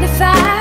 magnified